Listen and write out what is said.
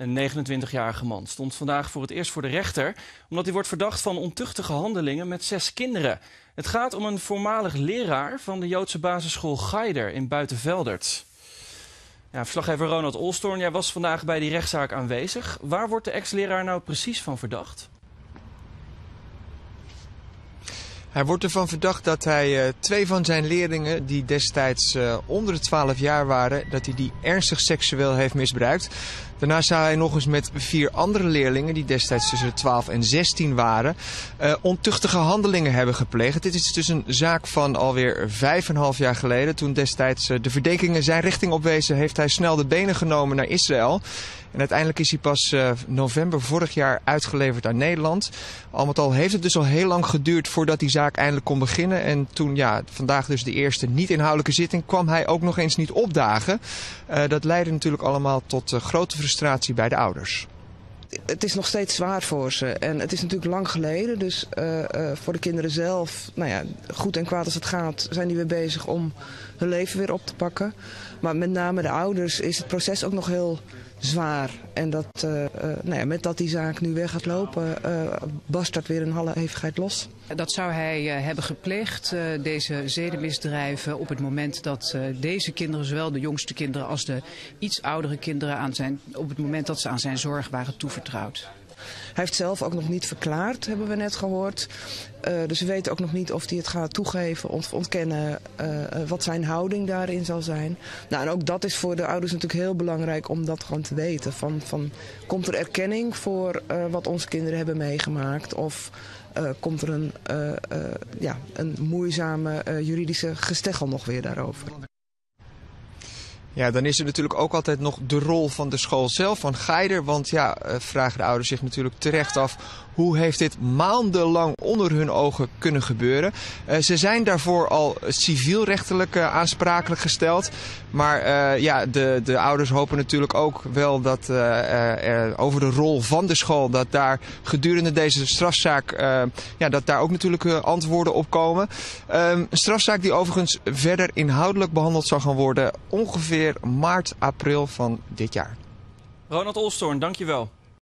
Een 29-jarige man stond vandaag voor het eerst voor de rechter omdat hij wordt verdacht van ontuchtige handelingen met zes kinderen. Het gaat om een voormalig leraar van de Joodse basisschool Geider in Buitenveldert. Ja, verslaggever Ronald Olstorn, jij was vandaag bij die rechtszaak aanwezig. Waar wordt de ex-leraar nou precies van verdacht? Hij wordt ervan verdacht dat hij uh, twee van zijn leerlingen, die destijds uh, onder de 12 jaar waren, dat hij die ernstig seksueel heeft misbruikt. Daarna zou hij nog eens met vier andere leerlingen, die destijds tussen de 12 en 16 waren, uh, ontuchtige handelingen hebben gepleegd. Dit is dus een zaak van alweer vijf en een half jaar geleden. Toen destijds de verdenkingen zijn richting opwezen, heeft hij snel de benen genomen naar Israël. En uiteindelijk is hij pas november vorig jaar uitgeleverd aan Nederland. Al met al heeft het dus al heel lang geduurd voordat die zaak eindelijk kon beginnen. En toen, ja, vandaag dus de eerste niet-inhoudelijke zitting, kwam hij ook nog eens niet opdagen. Uh, dat leidde natuurlijk allemaal tot uh, grote frustratie bij de ouders het is nog steeds zwaar voor ze. En het is natuurlijk lang geleden. Dus uh, voor de kinderen zelf, nou ja, goed en kwaad als het gaat, zijn die weer bezig om hun leven weer op te pakken. Maar met name de ouders is het proces ook nog heel zwaar. En dat, uh, nou ja, met dat die zaak nu weer gaat lopen, barst dat weer een halle hevigheid los. Dat zou hij hebben gepleegd, deze zedenmisdrijven, op het moment dat deze kinderen, zowel de jongste kinderen als de iets oudere kinderen, aan zijn, op het moment dat ze aan zijn zorg waren toevertrouwd. Hij heeft zelf ook nog niet verklaard, hebben we net gehoord. Uh, dus we weten ook nog niet of hij het gaat toegeven of ontkennen uh, wat zijn houding daarin zal zijn. Nou, en ook dat is voor de ouders natuurlijk heel belangrijk om dat gewoon te weten. Van, van, komt er erkenning voor wat onze kinderen hebben meegemaakt? Of komt er een, ja, een moeizame juridische gesteggel nog weer daarover? Ja, dan is er natuurlijk ook altijd nog de rol van de school zelf, van Geider. Want ja, vragen de ouders zich natuurlijk terecht af hoe heeft dit maandenlang onder hun ogen kunnen gebeuren? Uh, ze zijn daarvoor al civielrechtelijk uh, aansprakelijk gesteld. Maar ja, de, de ouders hopen natuurlijk ook wel dat over de rol van de school, dat daar gedurende deze strafzaak, ja, dat daar ook natuurlijk antwoorden op komen. Um, een strafzaak die overigens verder inhoudelijk behandeld zal gaan worden maart, april van dit jaar. Ronald Olstorn, dankjewel.